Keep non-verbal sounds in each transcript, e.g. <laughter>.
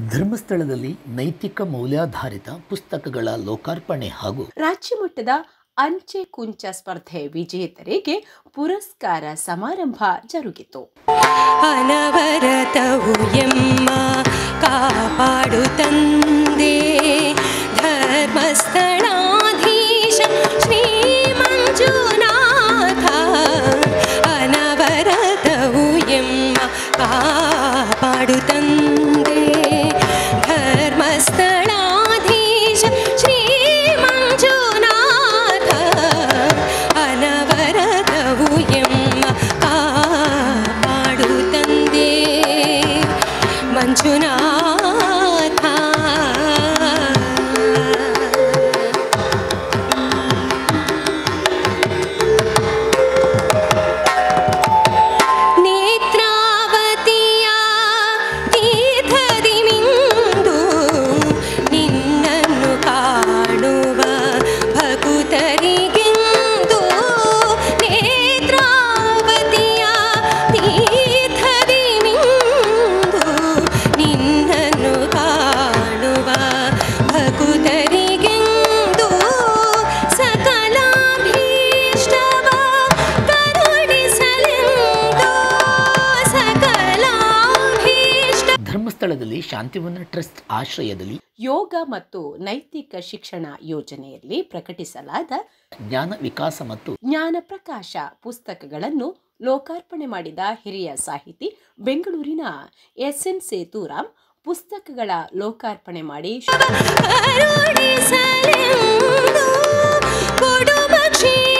ಧರ್ಮಸ್ಥಳದಲ್ಲಿ ನೈತಿಕ ಮೌಲ್ಯಾಧಾರಿತ ಪುಸ್ತಕಗಳ ಲೋಕಾರ್ಪಣೆ ಹಾಗೂ ರಾಜ್ಯ ಮಟ್ಟದ ಅಂಚೆ ಕುಂಚ ಸ್ಪರ್ಧೆ ವಿಜೇತರಿಗೆ ಪುರಸ್ಕಾರ ಸಮಾರಂಭ ಜರುಗಿತು. ಅನವರತವು ಎಮ್ಮ ಕಾಪಾಡು ತಂದೆ ಧರ್ಮಸ್ಥಳಾಧೀಶ ಶ್ರೀ ಮಂಜುನಾಥ. ಅನವರತವು ಎಮ್ಮ ಕಾಪಾಡು ಧರ್ಮಸ್ಥಳದಲ್ಲಿ ಟ್ರಸ್ಟ್ ಆಶ್ರಯದಲ್ಲಿ ಯೋಗ ಮತ್ತು ನೈತಿಕ ಶಿಕ್ಷಣ ಯೋಜನೆಯಲ್ಲಿ ಪ್ರಕಟಿಸಲಾದ ಜ್ಞಾನ ವಿಕಾಸ ಮತ್ತು ಜ್ಞಾನ ಪ್ರಕಾಶ ಪುಸ್ತಕಗಳನ್ನು ಲೋಕಾರ್ಪಣೆ ಮಾಡಿದ ಹಿರಿಯ ಸಾಹಿತಿ ಬೆಂಗಳೂರಿನ ಎಸ್ ಎನ್ ಸೇತುರಾಮ್ ಪುಸ್ತಕಗಳ ಲೋಕಾರ್ಪಣೆ ಮಾಡಿ <laughs>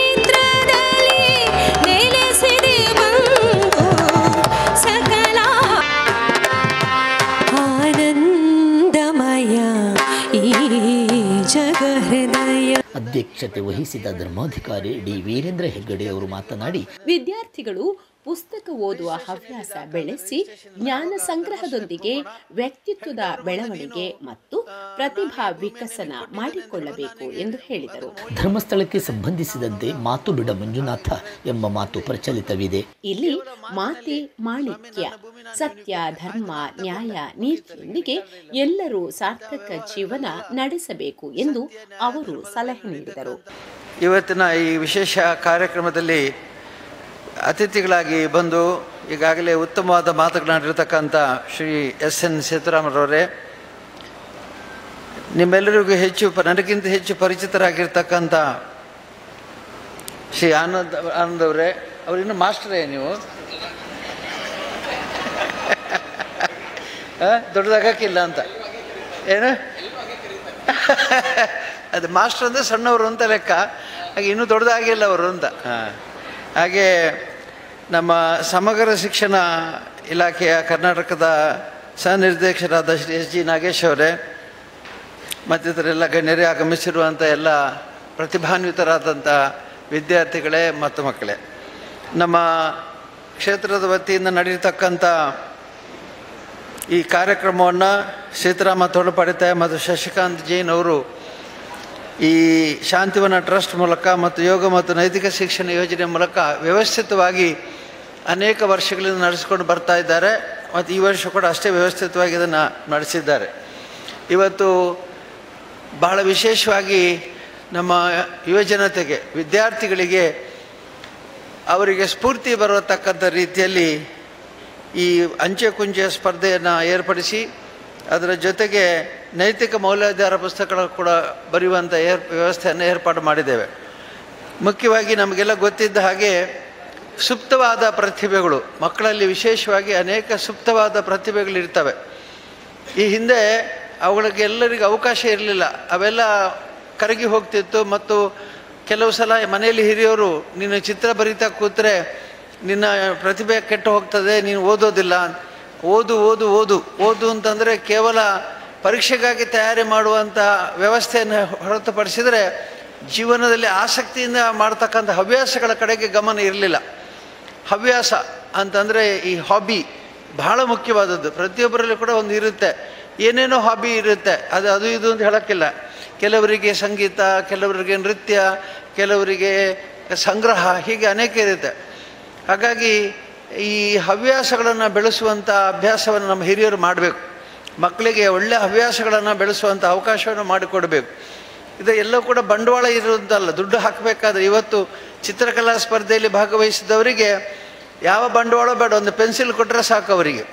ಅಧ್ಯಕ್ಷತೆ ವಹಿಸಿದ ಧರ್ಮಾಧಿಕಾರಿ ಡಿ ವೀರೇಂದ್ರ ಹೆಗ್ಗಡೆ ಅವರು ಮಾತನಾಡಿ ವಿದ್ಯಾರ್ಥಿಗಳು ಪುಸ್ತಕ ಓದುವ ಹವ್ಯಾಸ ಬೆಳೆಸಿ ಜ್ಞಾನ ಸಂಗ್ರಹದೊಂದಿಗೆ ವ್ಯಕ್ತಿತ್ವದ ಬೆಳವಣಿಗೆ ಮತ್ತು ಪ್ರತಿಭಾ ವಿಕಸನ ಮಾಡಿಕೊಳ್ಳಬೇಕು ಎಂದು ಹೇಳಿದರು. ಧರ್ಮಸ್ಥಳಕ್ಕೆ ಸಂಬಂಧಿಸಿದಂತೆ ಮಾತು ಬಿಡ ಮಂಜುನಾಥ ಎಂಬ ಮಾತು ಪ್ರಚಲಿತವಿದೆ. ಇಲ್ಲಿ ಮಾತೆ ಮಾಣಿಕ್ಯ ಸತ್ಯ ಧರ್ಮ ನ್ಯಾಯ ನೀತಿಯೊಂದಿಗೆ ಎಲ್ಲರೂ ಸಾರ್ಥಕ ಜೀವನ ನಡೆಸಬೇಕು ಎಂದು ಅವರು ಸಲಹೆ ನೀಡಿದರು. ಇವತ್ತಿನ ಈ ವಿಶೇಷ ಕಾರ್ಯಕ್ರಮದಲ್ಲಿ ಅತಿಥಿಗಳಾಗಿ ಬಂದು ಈಗಾಗಲೇ ಉತ್ತಮವಾದ ಮಾತುಗಳನ್ನಾಡಿರ್ತಕ್ಕಂಥ ಶ್ರೀ ಎಸ್ ಎನ್ ಸೀತಾರಾಮರವರೇ, ನಿಮ್ಮೆಲ್ಲರಿಗೂ ಹೆಚ್ಚು ನನಗಿಂತ ಹೆಚ್ಚು ಪರಿಚಿತರಾಗಿರ್ತಕ್ಕಂಥ ಶ್ರೀ ಆನಂದ್ ಆನಂದ್ ಅವರೇ, ಅವ್ರು ಇನ್ನೂ ಮಾಸ್ಟರೇ ನೀವು? ದೊಡ್ಡದಾಗಕ್ಕಿಲ್ಲ ಅಂತ. ಏನು? ಅದು ಮಾಸ್ಟರ್ ಅಂದರೆ ಸಣ್ಣವರು ಅಂತ ಲೆಕ್ಕ, ಹಾಗೆ ಇನ್ನೂ ದೊಡ್ಡದಾಗಿಲ್ಲ ಅವರು ಅಂತ. ಹಾಂ. ಹಾಗೆ ನಮ್ಮ ಸಮಗ್ರ ಶಿಕ್ಷಣ ಇಲಾಖೆಯ ಕರ್ನಾಟಕದ ಸಹನಿರ್ದೇಶಕರಾದ ಶ್ರೀ ಎಸ್ ಜಿ ನಾಗೇಶ್ ಅವರೇ, ಮತ್ತಿತರೆಲ್ಲ ಗಣ್ಯರೇ, ಆಗಮಿಸಿರುವಂಥ ಎಲ್ಲ ಪ್ರತಿಭಾನ್ವಿತರಾದಂಥ ವಿದ್ಯಾರ್ಥಿಗಳೇ ಮತ್ತು ಮಕ್ಕಳೇ. ನಮ್ಮ ಕ್ಷೇತ್ರದ ವತಿಯಿಂದ ನಡೆಯತಕ್ಕಂಥ ಈ ಕಾರ್ಯಕ್ರಮವನ್ನು ಸೀತಾರಾಮ ತೋಳಪಾಡಿತಾಯ ಮತ್ತು ಶಶಿಕಾಂತ್ ಜೈನ್ ಅವರು ಈ ಶಾಂತಿವನ ಟ್ರಸ್ಟ್ ಮೂಲಕ ಮತ್ತು ಯೋಗ ಮತ್ತು ನೈತಿಕ ಶಿಕ್ಷಣ ಯೋಜನೆ ಮೂಲಕ ವ್ಯವಸ್ಥಿತವಾಗಿ ಅನೇಕ ವರ್ಷಗಳಿಂದ ನಡೆಸಿಕೊಂಡು ಬರ್ತಾ ಇದ್ದಾರೆ. ಮತ್ತು ಈ ವರ್ಷ ಕೂಡ ಅಷ್ಟೇ ವ್ಯವಸ್ಥಿತವಾಗಿ ಇದನ್ನು ನಡೆಸಿದ್ದಾರೆ. ಇವತ್ತು ಬಹಳ ವಿಶೇಷವಾಗಿ ನಮ್ಮ ಯುವಜನತೆಗೆ ವಿದ್ಯಾರ್ಥಿಗಳಿಗೆ ಅವರಿಗೆ ಸ್ಫೂರ್ತಿ ಬರತಕ್ಕಂಥ ರೀತಿಯಲ್ಲಿ ಈ ಅಂಚೆ ಕುಂಚೆ ಸ್ಪರ್ಧೆಯನ್ನು ಏರ್ಪಡಿಸಿ ಅದರ ಜೊತೆಗೆ ನೈತಿಕ ಮೌಲ್ಯಾಧಾರ ಪುಸ್ತಕಗಳು ಕೂಡ ಬರೆಯುವಂಥ ಏರ್, ವ್ಯವಸ್ಥೆಯನ್ನು ಏರ್ಪಾಡು ಮಾಡಿದ್ದೇವೆ. ಮುಖ್ಯವಾಗಿ ನಮಗೆಲ್ಲ ಗೊತ್ತಿದ್ದ ಹಾಗೆ ಸುಪ್ತವಾದ ಪ್ರತಿಭೆಗಳು, ಮಕ್ಕಳಲ್ಲಿ ವಿಶೇಷವಾಗಿ ಅನೇಕ ಸುಪ್ತವಾದ ಪ್ರತಿಭೆಗಳಿರ್ತವೆ. ಈ ಹಿಂದೆ ಅವುಗಳಿಗೆ ಎಲ್ಲರಿಗೂ ಅವಕಾಶ ಇರಲಿಲ್ಲ. ಅವೆಲ್ಲ ಕರಗಿ ಹೋಗ್ತಿತ್ತು ಮತ್ತು ಕೆಲವು ಸಲ ಮನೆಯಲ್ಲಿ ಹಿರಿಯವರು ನಿನ್ನ ಚಿತ್ರ ಬರೀತಾ ಕೂತ್ರೆ ನಿನ್ನ ಪ್ರತಿಭೆ ಕೆಟ್ಟು ಹೋಗ್ತದೆ, ನೀನು ಓದೋದಿಲ್ಲ ಓದು ಓದು ಓದು. ಓದು ಅಂತಂದರೆ ಕೇವಲ ಪರೀಕ್ಷೆಗಾಗಿ ತಯಾರಿ ಮಾಡುವಂಥ ವ್ಯವಸ್ಥೆಯನ್ನು ಹೊರತುಪಡಿಸಿದರೆ ಜೀವನದಲ್ಲಿ ಆಸಕ್ತಿಯಿಂದ ಮಾಡ್ತಕ್ಕಂಥ ಹವ್ಯಾಸಗಳ ಕಡೆಗೆ ಗಮನ ಇರಲಿಲ್ಲ. ಹವ್ಯಾಸ ಅಂತಂದರೆ ಈ ಹಾಬಿ ಬಹಳ ಮುಖ್ಯವಾದದ್ದು. ಪ್ರತಿಯೊಬ್ಬರಲ್ಲಿ ಕೂಡ ಒಂದು ಇರುತ್ತೆ. ಏನೇನೋ ಹಾಬಿ ಇರುತ್ತೆ. ಅದು ಅದು, ಇದು ಅಂತ ಹೇಳೋಕ್ಕಿಲ್ಲ. ಕೆಲವರಿಗೆ ಸಂಗೀತ, ಕೆಲವರಿಗೆ ನೃತ್ಯ, ಕೆಲವರಿಗೆ ಸಂಗ್ರಹ ಹೀಗೆ ಅನೇಕ ಇರುತ್ತೆ. ಹಾಗಾಗಿ ಈ ಹವ್ಯಾಸಗಳನ್ನು ಬೆಳೆಸುವಂಥ ಅಭ್ಯಾಸವನ್ನು ನಮ್ಮ ಹಿರಿಯರು ಮಾಡಬೇಕು. ಮಕ್ಕಳಿಗೆ ಒಳ್ಳೆಯ ಹವ್ಯಾಸಗಳನ್ನು ಬೆಳೆಸುವಂಥ ಅವಕಾಶವನ್ನು ಮಾಡಿಕೊಡಬೇಕು. ಇದು ಎಲ್ಲವೂ ಕೂಡ ಬಂಡವಾಳ ಇರುವುದಲ್ಲ ದುಡ್ಡು ಹಾಕಬೇಕಾದ್ರೆ ಇವತ್ತು ಚಿತ್ರಕಲಾ ಸ್ಪರ್ಧೆಯಲ್ಲಿ ಭಾಗವಹಿಸಿದವರಿಗೆ ಯಾವ ಬಂಡವಾಳ ಬೇಡ, ಒಂದು ಪೆನ್ಸಿಲ್ ಕೊಟ್ಟರೆ ಸಾಕು ಅವರಿಗೆ.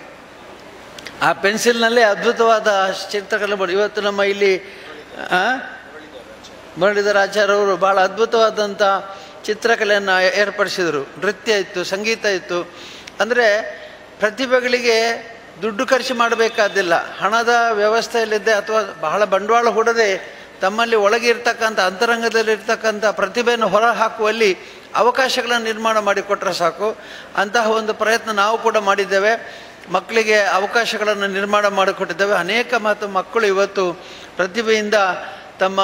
ಆ ಪೆನ್ಸಿಲ್ನಲ್ಲೇ ಅದ್ಭುತವಾದ ಚಿತ್ರಕಲೆ ಮಾಡಿ, ಇವತ್ತು ನಮ್ಮ ಇಲ್ಲಿ ಮುರಳೀಧರ ಆಚಾರ್ಯವರು ಭಾಳ ಅದ್ಭುತವಾದಂಥ ಚಿತ್ರಕಲೆಯನ್ನು ಏರ್ಪಡಿಸಿದರು. ನೃತ್ಯ ಇತ್ತು, ಸಂಗೀತ ಇತ್ತು. ಅಂದರೆ ಪ್ರತಿಭೆಗಳಿಗೆ ದುಡ್ಡು ಖರ್ಚು ಮಾಡಬೇಕಾದಿಲ್ಲ. ಹಣದ ವ್ಯವಸ್ಥೆಯಲ್ಲಿದ್ದೆ ಅಥವಾ ಬಹಳ ಬಂಡವಾಳ ಹೂಡದೆ ತಮ್ಮಲ್ಲಿ ಒಳಗಿರ್ತಕ್ಕಂಥ, ಅಂತರಂಗದಲ್ಲಿರ್ತಕ್ಕಂಥ ಪ್ರತಿಭೆಯನ್ನು ಹೊರ ಹಾಕುವಲ್ಲಿ ಅವಕಾಶಗಳನ್ನು ನಿರ್ಮಾಣ ಮಾಡಿಕೊಟ್ರೆ ಸಾಕು. ಅಂತಹ ಒಂದು ಪ್ರಯತ್ನ ನಾವು ಕೂಡ ಮಾಡಿದ್ದೇವೆ. ಮಕ್ಕಳಿಗೆ ಅವಕಾಶಗಳನ್ನು ನಿರ್ಮಾಣ ಮಾಡಿಕೊಟ್ಟಿದ್ದೇವೆ. ಅನೇಕ ಮತ್ತು ಮಕ್ಕಳು ಇವತ್ತು ಪ್ರತಿಭೆಯಿಂದ ತಮ್ಮ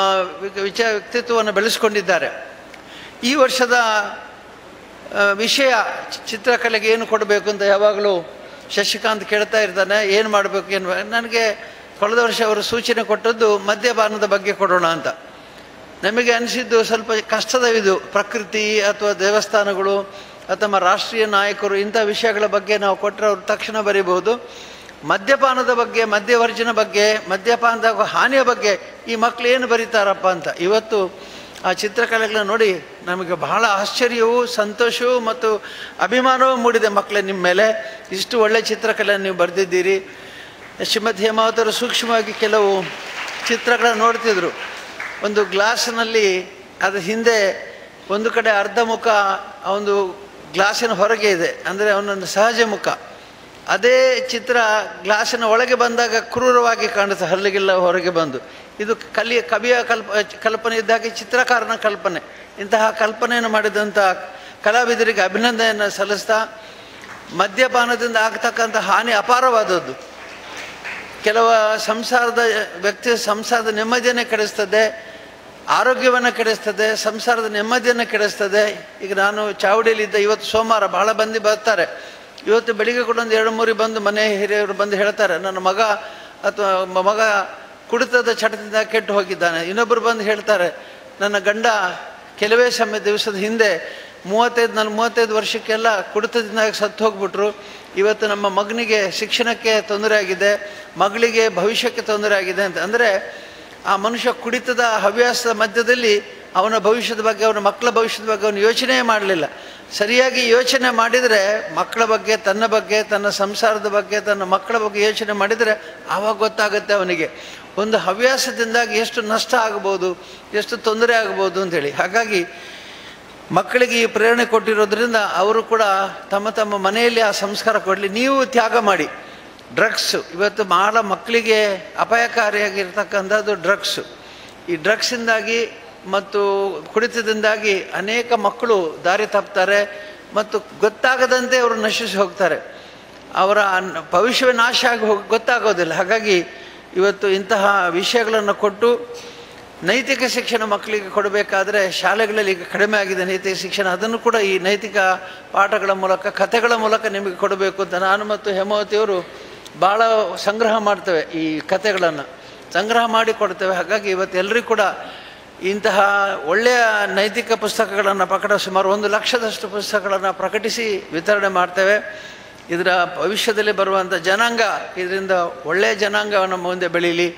ವಿಚ ವ್ಯಕ್ತಿತ್ವವನ್ನು ಬೆಳೆಸ್ಕೊಂಡಿದ್ದಾರೆ. ಈ ವರ್ಷದ ವಿಷಯ ಚಿತ್ರಕಲೆಗೆ ಏನು ಕೊಡಬೇಕು ಅಂತ ಯಾವಾಗಲೂ ಶಶಿಕಾಂತ್ ಕೇಳ್ತಾ ಇರ್ತಾನೆ, ಏನು ಮಾಡಬೇಕು ಏನು ನನಗೆ ಕಳೆದ ವರ್ಷ ಅವರು ಸೂಚನೆ ಕೊಟ್ಟದ್ದು ಮದ್ಯಪಾನದ ಬಗ್ಗೆ ಕೊಡೋಣ ಅಂತ. ನಮಗೆ ಅನಿಸಿದ್ದು ಸ್ವಲ್ಪ ಕಷ್ಟದ ಇದು ಪ್ರಕೃತಿ ಅಥವಾ ದೇವಸ್ಥಾನಗಳು ಅಥವಾ ರಾಷ್ಟ್ರೀಯ ನಾಯಕರು ಇಂಥ ವಿಷಯಗಳ ಬಗ್ಗೆ ನಾವು ಕೊಟ್ಟರೆ ಅವರು ತಕ್ಷಣ ಬರೀಬಹುದು. ಮದ್ಯಪಾನದ ಬಗ್ಗೆ, ಮದ್ಯವರ್ಜನ ಬಗ್ಗೆ, ಮದ್ಯಪಾನದ ಹಾನಿಯ ಬಗ್ಗೆ ಈ ಮಕ್ಕಳು ಏನು ಬರೀತಾರಪ್ಪ ಅಂತ. ಇವತ್ತು ಆ ಚಿತ್ರಕಲೆಗಳನ್ನ ನೋಡಿ ನಮಗೆ ಬಹಳ ಆಶ್ಚರ್ಯವೂ ಸಂತೋಷವೂ ಮತ್ತು ಅಭಿಮಾನವೂ ಮೂಡಿದೆ ಮಕ್ಕಳೇ ನಿಮ್ಮ ಮೇಲೆ. ಇಷ್ಟು ಒಳ್ಳೆಯ ಚಿತ್ರಕಲೆ ನೀವು ಬರೆದಿದ್ದೀರಿ. ಶ್ರೀಮತಿ ಹೇಮಾವತರು ಸೂಕ್ಷ್ಮವಾಗಿ ಕೆಲವು ಚಿತ್ರಗಳನ್ನು ನೋಡ್ತಿದ್ರು. ಒಂದು ಗ್ಲಾಸ್ನಲ್ಲಿ ಅದರ ಹಿಂದೆ ಒಂದು ಕಡೆ ಅರ್ಧ ಮುಖ ಒಂದು ಗ್ಲಾಸಿನ ಹೊರಗೆ ಇದೆ. ಅಂದರೆ ಅವನೊಂದು ಸಹಜ ಮುಖ. ಅದೇ ಚಿತ್ರ ಗ್ಲಾಸಿನ ಒಳಗೆ ಬಂದಾಗ ಕ್ರೂರವಾಗಿ ಕಾಣುತ್ತೆ ಹಲ್ಲಿಗೆಲ್ಲ ಹೊರಗೆ ಬಂದು. ಇದು ಕಲಿಯ ಕವಿಯ ಕಲ್ಪ, ಕಲ್ಪನೆ ಇದ್ದಾಗೆ ಚಿತ್ರಕಾರನ ಕಲ್ಪನೆ. ಇಂತಹ ಕಲ್ಪನೆಯನ್ನು ಮಾಡಿದಂಥ ಕಲಾವಿದರಿಗೆ ಅಭಿನಂದನೆಯನ್ನು ಸಲ್ಲಿಸ್ತಾ ಮದ್ಯಪಾನದಿಂದ ಆಗ್ತಕ್ಕಂಥ ಹಾನಿ ಅಪಾರವಾದದ್ದು. ಕೆಲವ ಸಂಸಾರದ ವ್ಯಕ್ತಿ ಸಂಸಾರದ ನೆಮ್ಮದಿಯನ್ನು ಕೆಡಿಸ್ತದೆ, ಆರೋಗ್ಯವನ್ನು ಕೆಡಿಸ್ತದೆ, ಸಂಸಾರದ ನೆಮ್ಮದಿಯನ್ನು ಕೆಡಿಸ್ತದೆ. ಈಗ ನಾನು ಚಾವಡಿಯಲ್ಲಿದ್ದ ಇವತ್ತು ಸೋಮವಾರ ಬಹಳ ಬಂದಿ ಬರ್ತಾರೆ. ಇವತ್ತು ಬೆಳಿಗ್ಗೆ ಕೂಡ ಒಂದು ಎರಡು ಮೂರಿ ಬಂದು ಮನೆ ಹಿರಿಯವರು ಬಂದು ಹೇಳ್ತಾರೆ, ನನ್ನ ಮಗ ಅಥವಾ ಮಗ ಕುಡಿತದ ಚಟದಿಂದ ಕೆಟ್ಟು ಹೋಗಿದ್ದಾನೆ. ಇನ್ನೊಬ್ಬರು ಬಂದು ಹೇಳ್ತಾರೆ, ನನ್ನ ಗಂಡ ಕೆಲವೇ ಸಮಯ ದಿವಸದ ಹಿಂದೆ ಮೂವತ್ತೈದು, ನಾನು ಮೂವತ್ತೈದು ವರ್ಷಕ್ಕೆಲ್ಲ ಕುಡಿತದಿಂದ ಸತ್ತು ಹೋಗ್ಬಿಟ್ರು. ಇವತ್ತು ನಮ್ಮ ಮಗನಿಗೆ ಶಿಕ್ಷಣಕ್ಕೆ ತೊಂದರೆ ಆಗಿದೆ, ಮಗಳಿಗೆ ಭವಿಷ್ಯಕ್ಕೆ ತೊಂದರೆ ಆಗಿದೆ ಅಂತ. ಅಂದರೆ ಆ ಮನುಷ್ಯ ಕುಡಿತದ ಹವ್ಯಾಸದ ಮಧ್ಯದಲ್ಲಿ ಅವನ ಭವಿಷ್ಯದ ಬಗ್ಗೆ, ಅವನ ಮಕ್ಕಳ ಭವಿಷ್ಯದ ಬಗ್ಗೆ ಅವನು ಯೋಚನೆ ಮಾಡಲಿಲ್ಲ. ಸರಿಯಾಗಿ ಯೋಚನೆ ಮಾಡಿದರೆ ಮಕ್ಕಳ ಬಗ್ಗೆ, ತನ್ನ ಬಗ್ಗೆ, ತನ್ನ ಸಂಸಾರದ ಬಗ್ಗೆ, ತನ್ನ ಮಕ್ಕಳ ಬಗ್ಗೆ ಯೋಚನೆ ಮಾಡಿದರೆ ಆವಾಗ ಗೊತ್ತಾಗುತ್ತೆ ಅವನಿಗೆ. ಒಂದು ಹವ್ಯಾಸದಿಂದಾಗಿ ಎಷ್ಟು ನಷ್ಟ ಆಗ್ಬೋದು ಎಷ್ಟು ತೊಂದರೆ ಆಗ್ಬೋದು ಅಂತೇಳಿ ಹಾಗಾಗಿ ಮಕ್ಕಳಿಗೆ ಈ ಪ್ರೇರಣೆ ಕೊಟ್ಟಿರೋದ್ರಿಂದ ಅವರು ಕೂಡ ತಮ್ಮ ತಮ್ಮ ಮನೆಯಲ್ಲಿ ಆ ಸಂಸ್ಕಾರ ಕೊಡಲಿ. ನೀವು ತ್ಯಾಗ ಮಾಡಿ. ಡ್ರಗ್ಸ್, ಇವತ್ತು ಬಹಳ ಮಕ್ಕಳಿಗೆ ಅಪಾಯಕಾರಿಯಾಗಿರ್ತಕ್ಕಂಥದ್ದು ಡ್ರಗ್ಸು. ಈ ಡ್ರಗ್ಸಿಂದಾಗಿ ಮತ್ತು ಕುಡಿತದಿಂದಾಗಿ ಅನೇಕ ಮಕ್ಕಳು ದಾರಿ ತಪ್ತಾರೆ ಮತ್ತು ಗೊತ್ತಾಗದಂತೆ ಅವರು ನಶಿಸಿ ಹೋಗ್ತಾರೆ. ಅವರ ಭವಿಷ್ಯವೇ ನಾಶ ಆಗಿ ಹೋಗಿ, ಗೊತ್ತಾಗೋದಿಲ್ಲ. ಹಾಗಾಗಿ ಇವತ್ತು ಇಂತಹ ವಿಷಯಗಳನ್ನು ಕೊಟ್ಟು ನೈತಿಕ ಶಿಕ್ಷಣ ಮಕ್ಕಳಿಗೆ ಕೊಡಬೇಕಾದ್ರೆ ಶಾಲೆಗಳಲ್ಲಿ ಈಗ ಕಡಿಮೆ ಆಗಿದೆ ನೈತಿಕ ಶಿಕ್ಷಣ. ಅದನ್ನು ಕೂಡ ಈ ನೈತಿಕ ಪಾಠಗಳ ಮೂಲಕ, ಕಥೆಗಳ ಮೂಲಕ ನಿಮಗೆ ಕೊಡಬೇಕು ಅಂತ ನಾನು ಮತ್ತು ಹೇಮಾವತಿಯವರು ಭಾಳ ಸಂಗ್ರಹ ಮಾಡ್ತೇವೆ ಈ ಕಥೆಗಳನ್ನು. ಸಂಗ್ರಹ ಮಾಡಿ ಕೊಡ್ತೇವೆ. ಹಾಗಾಗಿ ಇವತ್ತು ಎಲ್ಲರಿಗೂ ಕೂಡ ಇಂತಹ ಒಳ್ಳೆಯ ನೈತಿಕ ಪುಸ್ತಕಗಳನ್ನು ಪ್ರಕಟ ಸುಮಾರು ಒಂದು ಲಕ್ಷದಷ್ಟು ಪುಸ್ತಕಗಳನ್ನು ಪ್ರಕಟಿಸಿ ವಿತರಣೆ ಮಾಡ್ತೇವೆ. ಇದರ ಭವಿಷ್ಯದಲ್ಲಿ ಬರುವಂಥ ಜನಾಂಗ, ಇದರಿಂದ ಒಳ್ಳೆಯ ಜನಾಂಗ ನಮ್ಮ ಮುಂದೆ ಬೆಳೀಲಿ,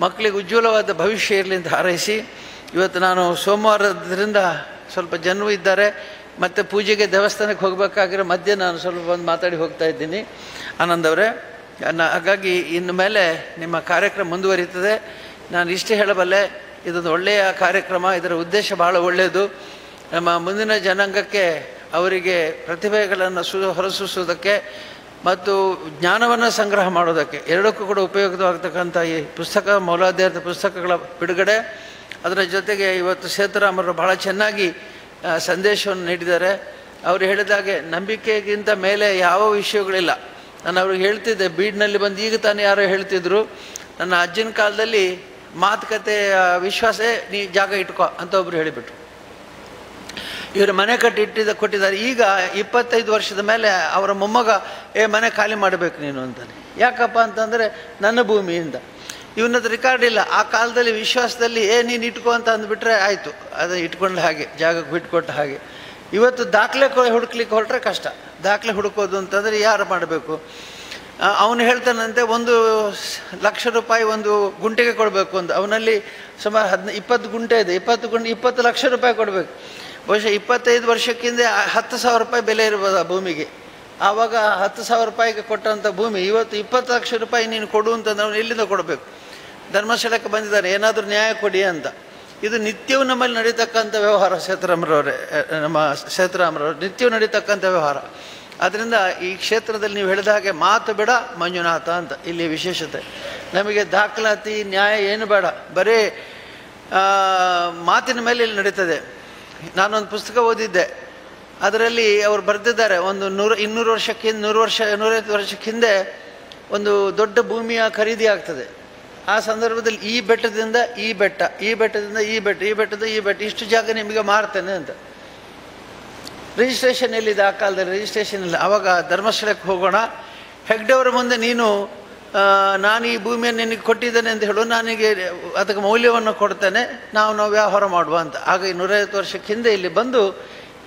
ಮಕ್ಕಳಿಗೆ ಉಜ್ವಲವಾದ ಭವಿಷ್ಯ ಇರಲಿ ಅಂತ ಹಾರೈಸಿ, ಇವತ್ತು ನಾನು ಸೋಮವಾರದಿಂದ ಸ್ವಲ್ಪ ಜನರು ಇದ್ದಾರೆ, ಮತ್ತು ಪೂಜೆಗೆ ದೇವಸ್ಥಾನಕ್ಕೆ ಹೋಗಬೇಕಾಗಿರೋ ಮಧ್ಯೆ ನಾನು ಸ್ವಲ್ಪ ಬಂದು ಮಾತಾಡಿ ಹೋಗ್ತಾ ಇದ್ದೀನಿ. ಆನಂದ್ ಅವರೇ, ನ- ಹಾಗಾಗಿ ಇನ್ನು ಮೇಲೆ ನಿಮ್ಮ ಕಾರ್ಯಕ್ರಮ ಮುಂದುವರಿತದೆ ನಾನು ಇಷ್ಟು ಹೇಳಬಲ್ಲೆ, ಇದೊಂದು ಒಳ್ಳೆಯ ಕಾರ್ಯಕ್ರಮ, ಇದರ ಉದ್ದೇಶ ಬಹಳ ಒಳ್ಳೆಯದು. ನಮ್ಮ ಮುಂದಿನ ಜನಾಂಗಕ್ಕೆ ಅವರಿಗೆ ಪ್ರತಿಭೆಗಳನ್ನು ಸು ಹೊರಸೂಸುವುದಕ್ಕೆ ಮತ್ತು ಜ್ಞಾನವನ್ನು ಸಂಗ್ರಹ ಮಾಡೋದಕ್ಕೆ. ಎರಡಕ್ಕೂ ಕೂಡ ಉಪಯುಕ್ತವಾಗ್ತಕ್ಕಂಥ ಈ ಪುಸ್ತಕ ಮೌಲಾಧಾರಿತ ಪುಸ್ತಕಗಳ ಬಿಡುಗಡೆ. ಅದರ ಜೊತೆಗೆ ಇವತ್ತು ಸೇತುರಾಮರು ಬಹಳ ಚೆನ್ನಾಗಿ ಸಂದೇಶವನ್ನು ನೀಡಿದ್ದಾರೆ. ಅವರು ಹೇಳಿದಾಗೆ ನಂಬಿಕೆಗಿಂತ ಮೇಲೆ ಯಾವ ವಿಷಯಗಳಿಲ್ಲ. ನಾನು ಅವ್ರಿಗೆ ಹೇಳ್ತಿದ್ದೆ, ಬೀಡ್ನಲ್ಲಿ ಬಂದು ಈಗ ತಾನೇ ಯಾರೋ ಹೇಳ್ತಿದ್ರು, ನನ್ನ ಅಜ್ಜನ ಕಾಲದಲ್ಲಿ ಮಾತುಕತೆ ವಿಶ್ವಾಸೇ ನೀ ಜಾಗ ಇಟ್ಕೋ ಅಂತ ಒಬ್ರು ಹೇಳಿಬಿಟ್ರು. ಇವರು ಮನೆ ಕಟ್ಟಿ ಇಟ್ಟಿದ್ದ ಕೊಟ್ಟಿದ್ದಾರೆ. ಈಗ ಇಪ್ಪತ್ತೈದು ವರ್ಷದ ಮೇಲೆ ಅವರ ಮೊಮ್ಮಗ, ಏ, ಮನೆ ಖಾಲಿ ಮಾಡಬೇಕು ನೀನು ಅಂತಾನೆ. ಯಾಕಪ್ಪ ಅಂತಂದರೆ ನನ್ನ ಭೂಮಿಯಿಂದ. ಇವನದ್ದು ರೆಕಾರ್ಡ್ ಇಲ್ಲ. ಆ ಕಾಲದಲ್ಲಿ ವಿಶ್ವಾಸದಲ್ಲಿ, ಏ, ನೀನು ಇಟ್ಕೋ ಅಂತ ಅಂದ್ಬಿಟ್ರೆ ಆಯಿತು. ಅದು ಇಟ್ಕೊಂಡ ಹಾಗೆ, ಜಾಗಕ್ಕೆ ಬಿಟ್ಕೊಟ್ಟ ಹಾಗೆ. ಇವತ್ತು ದಾಖಲೆ ಹುಡುಕ್ಲಿಕ್ಕೆ ಹೊರಟ್ರೆ ಕಷ್ಟ. ದಾಖಲೆ ಹುಡುಕೋದು ಅಂತಂದರೆ ಯಾರು ಮಾಡಬೇಕು? ಅವನು ಹೇಳ್ತಾನಂತೆ, ಒಂದು ಲಕ್ಷ ರೂಪಾಯಿ ಒಂದು ಗುಂಟೆಗೆ ಕೊಡಬೇಕು ಅಂತ ಅವನಲ್ಲಿ ಸುಮಾರು ಹದಿನ, ಇಪ್ಪತ್ತು ಗುಂಟೆ ಇದೆ. ಇಪ್ಪತ್ತು ಗುಂಟೆ, ಇಪ್ಪತ್ತು ಲಕ್ಷ ರೂಪಾಯಿ ಕೊಡಬೇಕು. ಬಹುಶಃ ಇಪ್ಪತ್ತೈದು ವರ್ಷಕ್ಕಿಂತ ಹತ್ತು ಸಾವಿರ ರೂಪಾಯಿ ಬೆಲೆ ಇರ್ಬೋದು ಆ ಭೂಮಿಗೆ. ಆವಾಗ ಹತ್ತು ಸಾವಿರ ರೂಪಾಯಿಗೆ ಕೊಟ್ಟಂಥ ಭೂಮಿ, ಇವತ್ತು ಇಪ್ಪತ್ತು ಲಕ್ಷ ರೂಪಾಯಿ ನೀನು ಕೊಡು ಅಂತ ನಾವು ಎಲ್ಲಿಂದ ಕೊಡಬೇಕು? ಧರ್ಮಸ್ಥಳಕ್ಕೆ ಬಂದಿದ್ದಾರೆ, ಏನಾದರೂ ನ್ಯಾಯ ಕೊಡಿ ಅಂತ. ಇದು ನಿತ್ಯವೂ ನಮ್ಮಲ್ಲಿ ನಡೀತಕ್ಕಂಥ ವ್ಯವಹಾರ ಸೇತುರಾಮರವರೇ ನಮ್ಮ ಸೇತುರಾಮರವರು ನಿತ್ಯವೂ ನಡೀತಕ್ಕಂಥ ವ್ಯವಹಾರ. ಅದರಿಂದ ಈ ಕ್ಷೇತ್ರದಲ್ಲಿ ನೀವು ಹೇಳಿದ ಹಾಗೆ ಮಾತು ಬೇಡ, ಮಂಜುನಾಥ ಅಂತ, ಇಲ್ಲಿ ವಿಶೇಷತೆ. ನಮಗೆ ದಾಖಲಾತಿ, ನ್ಯಾಯ ಏನು ಬೇಡ, ಬರೀ ಮಾತಿನ ಮೇಲೆ ಇಲ್ಲಿ ನಡೀತದೆ. ನಾನೊಂದು ಪುಸ್ತಕ ಓದಿದ್ದೆ. ಅದರಲ್ಲಿ ಅವರು ಬರೆದಿದ್ದಾರೆ, ಒಂದು ನೂರ, ಇನ್ನೂರು ವರ್ಷಕ್ಕೆ, ನೂರು ವರ್ಷ, ನೂರೈವತ್ತು ವರ್ಷಕ್ಕೆ ಹಿಂದೆ ಒಂದು ದೊಡ್ಡ ಭೂಮಿಯ ಖರೀದಿ ಆಗ್ತದೆ. ಆ ಸಂದರ್ಭದಲ್ಲಿ ಈ ಬೆಟ್ಟದಿಂದ ಈ ಬೆಟ್ಟ, ಈ ಬೆಟ್ಟದಿಂದ ಈ ಬೆಟ್ಟ, ಈ ಬೆಟ್ಟದ ಈ ಬೆಟ್ಟ, ಇಷ್ಟು ಜಾಗ ನಿಮಗೆ ಮಾರ್ತೇನೆ ಅಂತ. ರಿಜಿಸ್ಟ್ರೇಷನ್ ಎಲ್ಲಿದೆ? ಆ ಕಾಲದಲ್ಲಿ ರಿಜಿಸ್ಟ್ರೇಷನ್ ಇಲ್ಲ. ಆವಾಗ ಧರ್ಮಸ್ಥಳಕ್ಕೆ ಹೋಗೋಣ. ಹೆಗ್ಡೆಯವರ ಮುಂದೆ ನೀನು ನಾನು ಈ ಭೂಮಿಯನ್ನು ನಿನಗೆ ಕೊಟ್ಟಿದ್ದೇನೆ ಅಂತ ಹೇಳು, ನನಗೆ ಅದಕ್ಕೆ ಮೌಲ್ಯವನ್ನು ಕೊಡ್ತೇನೆ, ನಾವು ನಾವು ವ್ಯವಹಾರ ಮಾಡುವ ಅಂತ. ಆಗ ಈ ನೂರೈವತ್ತು ವರ್ಷಕ್ಕೆ ಹಿಂದೆ ಇಲ್ಲಿ ಬಂದು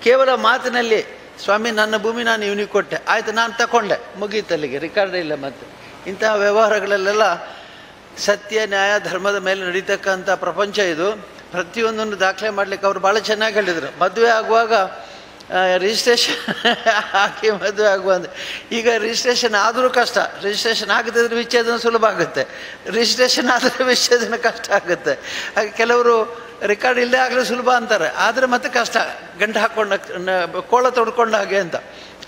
ಕೇವಲ ಮಾತಿನಲ್ಲಿ, ಸ್ವಾಮಿ, ನನ್ನ ಭೂಮಿ ನಾನು ಇವನಿಗೆ ಕೊಟ್ಟೆ. ಆಯಿತು, ನಾನು ತಗೊಂಡೆ ಮುಗೀತು ಅಲ್ಲಿಗೆ ರೆಕಾರ್ಡ್ ಇಲ್ಲ ಮತ್ತೆ. ಇಂತಹ ವ್ಯವಹಾರಗಳಲ್ಲೆಲ್ಲ ಸತ್ಯ, ನ್ಯಾಯ, ಧರ್ಮದ ಮೇಲೆ ನಡೀತಕ್ಕಂಥ ಪ್ರಪಂಚ ಇದು. ಪ್ರತಿಯೊಂದನ್ನು ದಾಖಲೆ ಮಾಡಲಿಕ್ಕೆ ಅವರು ಭಾಳ ಚೆನ್ನಾಗಿ ಹೇಳಿದರು. ಮದುವೆ ಆಗುವಾಗ ರಿಜಿಸ್ಟ್ರೇಷನ್ <laughs> ಹಾಕಿ ಮದುವೆ ಆಗುವ ಅಂದ್ರೆ ಈಗ ರಿಜಿಸ್ಟ್ರೇಷನ್ ಆದರೂ ಕಷ್ಟ. ರಿಜಿಸ್ಟ್ರೇಷನ್ ಆಗದಿದ್ರೆ ವಿಚ್ಛೇದನ ಸುಲಭ ಆಗುತ್ತೆ. ರಿಜಿಸ್ಟ್ರೇಷನ್ ಆದರೆ ವಿಚ್ಛೇದನ ಕಷ್ಟ ಆಗುತ್ತೆ. ಹಾಗೆ ಕೆಲವರು ರೆಕಾರ್ಡ್ ಇಲ್ಲದೆ ಆಗಲಿ ಸುಲಭ ಅಂತಾರೆ. ಆದರೆ ಮತ್ತೆ ಕಷ್ಟ. ಗಂಟು ಹಾಕ್ಕೊಂಡ ಕೋಳ ತೊಡ್ಕೊಂಡ ಹಾಗೆ ಅಂತ.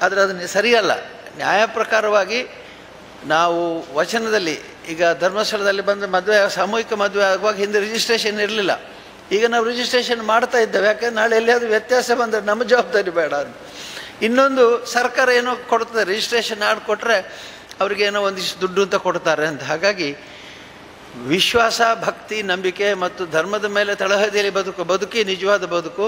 ಆದರೆ ಅದನ್ನು ಸರಿಯಲ್ಲ. ನ್ಯಾಯ ಪ್ರಕಾರವಾಗಿ ನಾವು ವಚನದಲ್ಲಿ, ಈಗ ಧರ್ಮಸ್ಥಳದಲ್ಲಿ ಬಂದು ಮದುವೆ, ಸಾಮೂಹಿಕ ಮದುವೆ ಆಗುವಾಗ ಹಿಂದೆ ರಿಜಿಸ್ಟ್ರೇಷನ್ ಇರಲಿಲ್ಲ. ಈಗ ನಾವು ರಿಜಿಸ್ಟ್ರೇಷನ್ ಮಾಡ್ತಾ ಇದ್ದೇವೆ. ಯಾಕಂದ್ರೆ ನಾಳೆ ಎಲ್ಲಿಯಾದರೂ ವ್ಯತ್ಯಾಸ ಬಂದರೆ ನಮ್ಮ ಜವಾಬ್ದಾರಿ ಬೇಡ ಅಂತ. ಇನ್ನೊಂದು ಸರ್ಕಾರ ಏನೋ ಕೊಡ್ತದೆ ರಿಜಿಸ್ಟ್ರೇಷನ್ ಕೊಟ್ಟರೆ ಅವ್ರಿಗೇನೋ ಒಂದಿಷ್ಟು ದುಡ್ಡು ಅಂತ ಕೊಡ್ತಾರೆ ಅಂತ. ಹಾಗಾಗಿ ವಿಶ್ವಾಸ, ಭಕ್ತಿ, ನಂಬಿಕೆ ಮತ್ತು ಧರ್ಮದ ಮೇಲೆ ತಳಹದಿಯಲ್ಲಿ ಬದುಕು, ಬದುಕಿ ನಿಜವಾದ ಬದುಕು,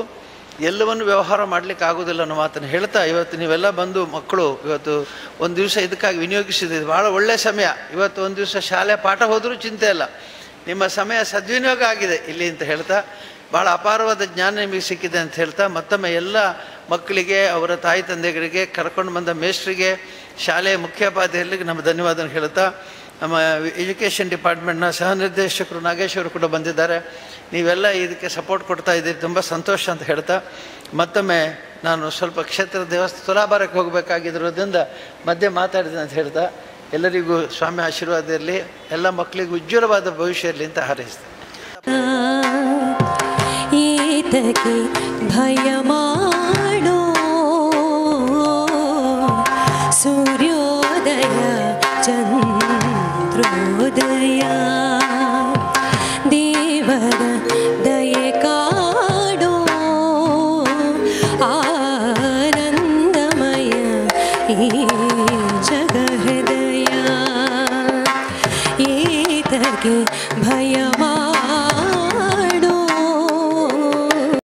ಎಲ್ಲವನ್ನು ವ್ಯವಹಾರ ಮಾಡಲಿಕ್ಕೆ ಆಗೋದಿಲ್ಲ ಅನ್ನೋ ಮಾತನ್ನು ಹೇಳ್ತಾ ಇವತ್ತು ನೀವೆಲ್ಲ ಬಂದು ಮಕ್ಕಳು, ಇವತ್ತು ಒಂದು ದಿವಸ ಇದಕ್ಕಾಗಿ ವಿನಿಯೋಗಿಸಿದ್ದೀವಿ ಭಾಳ ಒಳ್ಳೆಯ ಸಮಯ. ಇವತ್ತು ಒಂದು ದಿವಸ ಶಾಲೆ ಪಾಠ ಹೋದರೂ ಚಿಂತೆ ಇಲ್ಲ. ನಿಮ್ಮ ಸಮಯ ಸದ್ವಿನಿಯೋಗ ಆಗಿದೆ. ಇಲ್ಲಿ ಅಂತ ಹೇಳ್ತಾ ಭಾಳ ಅಪಾರವಾದ ಜ್ಞಾನ ನಿಮಗೆ ಸಿಕ್ಕಿದೆ ಅಂತ ಹೇಳ್ತಾ, ಮತ್ತೊಮ್ಮೆ ಎಲ್ಲ ಮಕ್ಕಳಿಗೆ, ಅವರ ತಾಯಿ ತಂದೆಗಳಿಗೆ, ಕರ್ಕೊಂಡು ಬಂದ ಮೇಸ್ಟ್ರಿಗೆ ಶಾಲೆಯ ಮುಖ್ಯೋಪಾಧ್ಯಾಯರಿಗೆ ನಮ್ಮ ಧನ್ಯವಾದ ಹೇಳ್ತಾ, ನಮ್ಮ ಎಜುಕೇಷನ್ ಡಿಪಾರ್ಟ್ಮೆಂಟ್ನ ಸಹ ನಿರ್ದೇಶಕರು ನಾಗೇಶ್ವರು ಕೂಡ ಬಂದಿದ್ದಾರೆ. ನೀವೆಲ್ಲ ಇದಕ್ಕೆ ಸಪೋರ್ಟ್ ಕೊಡ್ತಾ ಇದ್ದೀರಿ, ತುಂಬ ಸಂತೋಷ ಅಂತ ಹೇಳ್ತಾ, ಮತ್ತೊಮ್ಮೆ ನಾನು ಸ್ವಲ್ಪ ಕ್ಷೇತ್ರ ದೇವಸ್ಥಾನ ತುಲಾಭಾರಕ್ಕೆ ಹೋಗಬೇಕಾಗಿರೋದ್ರಿಂದ ಮಧ್ಯೆ ಮಾತಾಡಿದೆ ಅಂತ ಹೇಳ್ತಾ ಎಲ್ಲರಿಗೂ ಸ್ವಾಮಿ ಆಶೀರ್ವಾದ ಇರಲಿ ಎಲ್ಲ ಮಕ್ಕಳಿಗೂ ಉಜ್ವಲವಾದ ಭವಿಷ್ಯ ಇರಲಿ ಅಂತ ಹಾರೈಸ್ತೇನೆ. ಭಯ ಸೂರ್ಯೋದಯ ಚಂದ್ರೋದಯ.